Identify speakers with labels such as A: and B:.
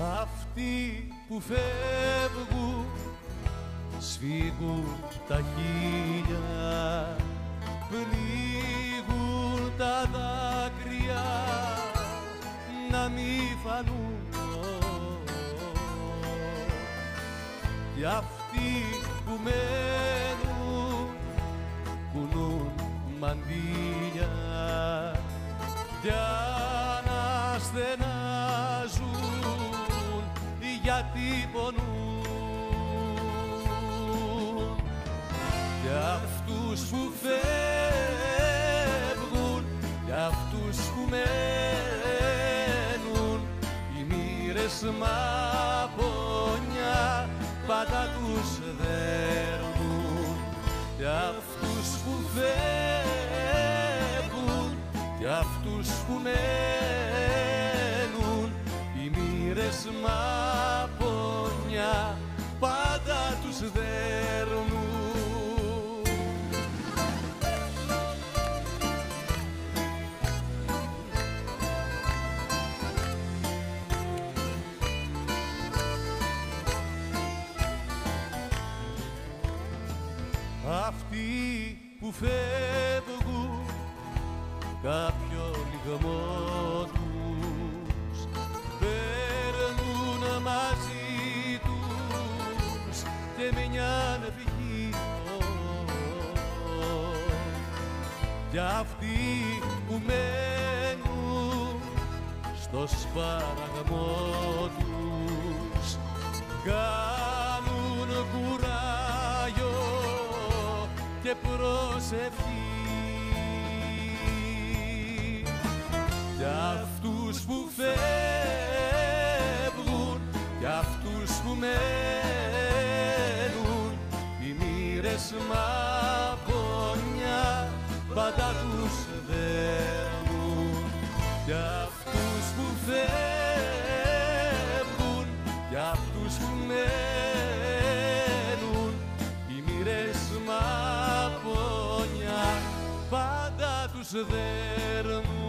A: Αυτοί που φεύγουν σφίγγουν τα χίλια πνίγουν τα δάκρυα να μη φανούν. Κι αυτοί που μένουν κουνούν μαντήλια για να στενάζουν πονούν για αυτούς που φεύγουν για αυτούς που μένουν οι μοίρες μαπονιά πάντα τους δέρνουν. Για αυτούς που φεύγουν για αυτούς που μένουν οι μοίρες μαπονιά Αυτοί που φεύγουν κάποιο λιγμό τους παίρνουν μαζί τους και μια ευχή για αυτοί που μένουν στο σπαραγμό τους κάνουν κουράγιο προσευχή για αυτούς που φεύγουν για αυτούς που μένουν οι μοίρες μαπονιά πάντα τους δέρνουν για αυτούς που φεύγουν se.